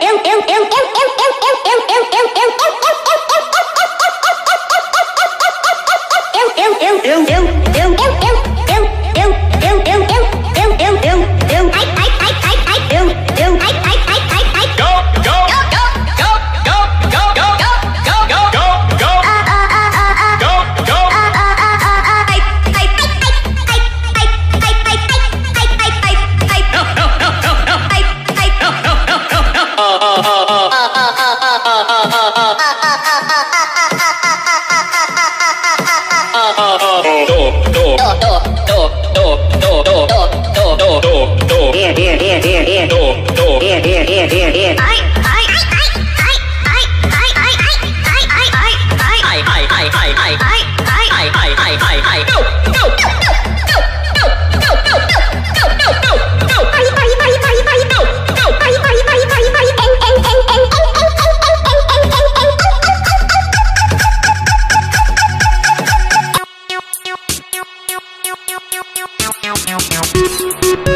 eu, eu, eu, eu. Música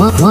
What?